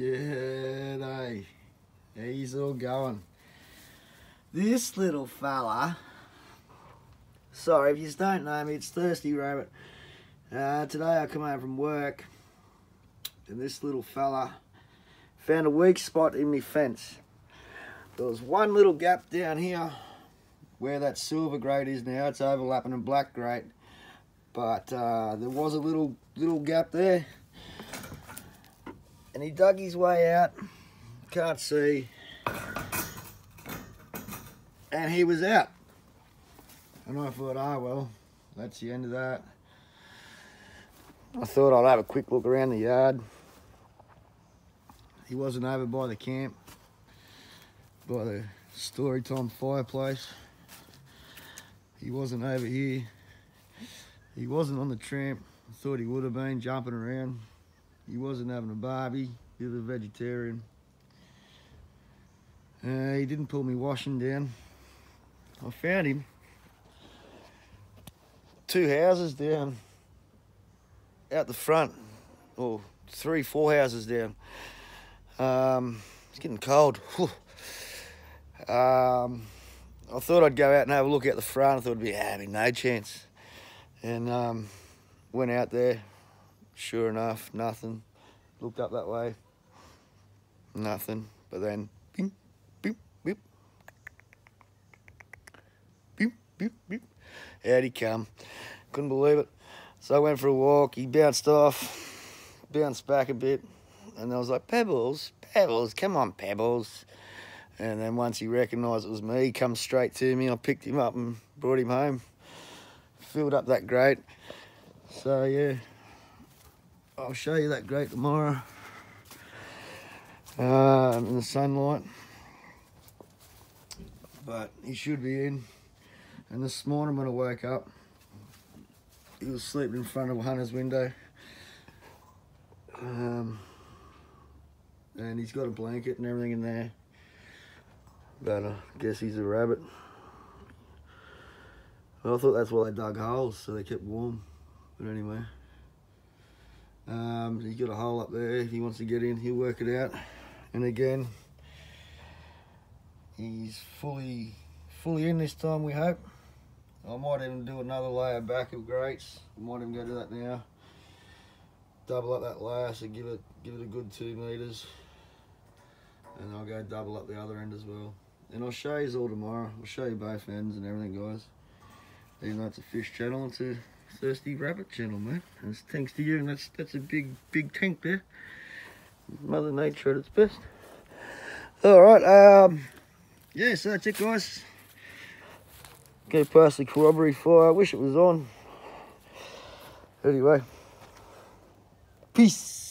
G'day. He's all going. This little fella, sorry if you don't know me, it's Thirsty Rabbit. Uh, today I come home from work and this little fella found a weak spot in my fence. There was one little gap down here where that silver grate is now. It's overlapping a black grate. But uh, there was a little little gap there and he dug his way out. Can't see. And he was out. And I thought ah oh, well that's the end of that. I thought I'd have a quick look around the yard. He wasn't over by the camp by the story time fireplace. He wasn't over here. He wasn't on the tramp. I thought he would have been jumping around he wasn't having a barbie. He was a vegetarian. Uh, he didn't pull me washing down. I found him two houses down out the front, or three, four houses down. Um, it's getting cold. um, I thought I'd go out and have a look at the front. I thought it'd be having no chance. And um, went out there, Sure enough, nothing. Looked up that way, nothing. But then, beep, beep, beep, beep, beep, beep. Out he come. Couldn't believe it. So I went for a walk. He bounced off, bounced back a bit, and I was like, Pebbles, Pebbles, come on, Pebbles. And then once he recognised it was me, he come straight to me. I picked him up and brought him home. Filled up that grate. So yeah, I'll show you that grate tomorrow um, in the sunlight. But he should be in. And this morning when I woke up, he was sleeping in front of Hunter's window. Um, and he's got a blanket and everything in there. But I guess he's a rabbit. Well, I thought that's why they dug holes, so they kept warm. But anyway. Um, he's got a hole up there. If he wants to get in, he'll work it out. And again, he's fully fully in this time, we hope. I might even do another layer back of grates. I might even go do that now. Double up that layer, so give it give it a good two meters. And I'll go double up the other end as well. And I'll show you all tomorrow. I'll show you both ends and everything, guys. Even though it's a fish channel, it's a thirsty rabbit gentleman. Tanks2U, and that's that's a big big tank there. Mother Nature at its best. All right, um, yeah, so that's it, guys. Go past the corroboree fire. I wish it was on. Anyway, peace.